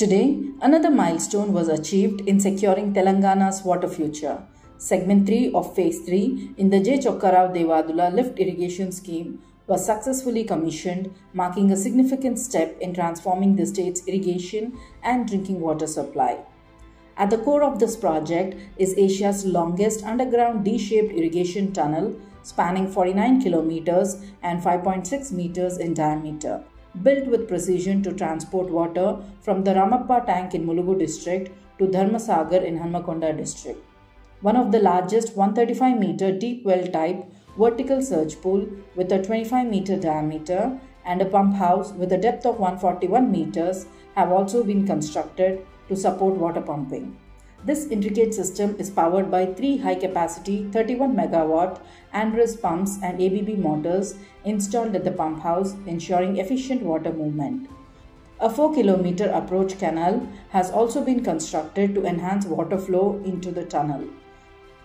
Today, another milestone was achieved in securing Telangana's water future. Segment 3 of Phase 3 in the J. Chokka Rao Devadula lift irrigation scheme was successfully commissioned, marking a significant step in transforming the state's irrigation and drinking water supply. At the core of this project is Asia's longest underground D-shaped irrigation tunnel spanning 49 kilometers and 5.6 meters in diameter, built with precision to transport water from the Ramappa tank in Mulugu district to Dharmasagar in Hanamkonda district. One of the largest 135 meter deep well type vertical surge pool with a 25 meter diameter and a pump house with a depth of 141 meters have also been constructed to support water pumping. This intricate system is powered by three high capacity 31 megawatt Andritz pumps and ABB motors installed at the pump house, ensuring efficient water movement. A 4 kilometer approach canal has also been constructed to enhance water flow into the tunnel.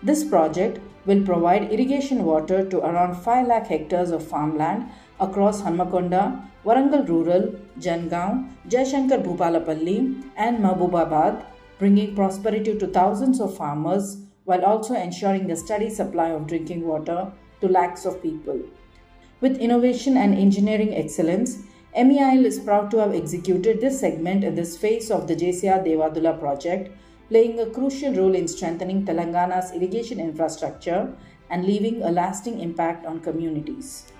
This project will provide irrigation water to around 5 lakh hectares of farmland across Hanamkonda, Warangal Rural, Jangaon, Jayashankar Bhupalapally, and Mahabubabad, bringing prosperity to thousands of farmers while also ensuring a steady supply of drinking water to lakhs of people. With innovation and engineering excellence, MEIL is proud to have executed this segment in this phase of the JCR Devadula project, playing a crucial role in strengthening Telangana's irrigation infrastructure and leaving a lasting impact on communities.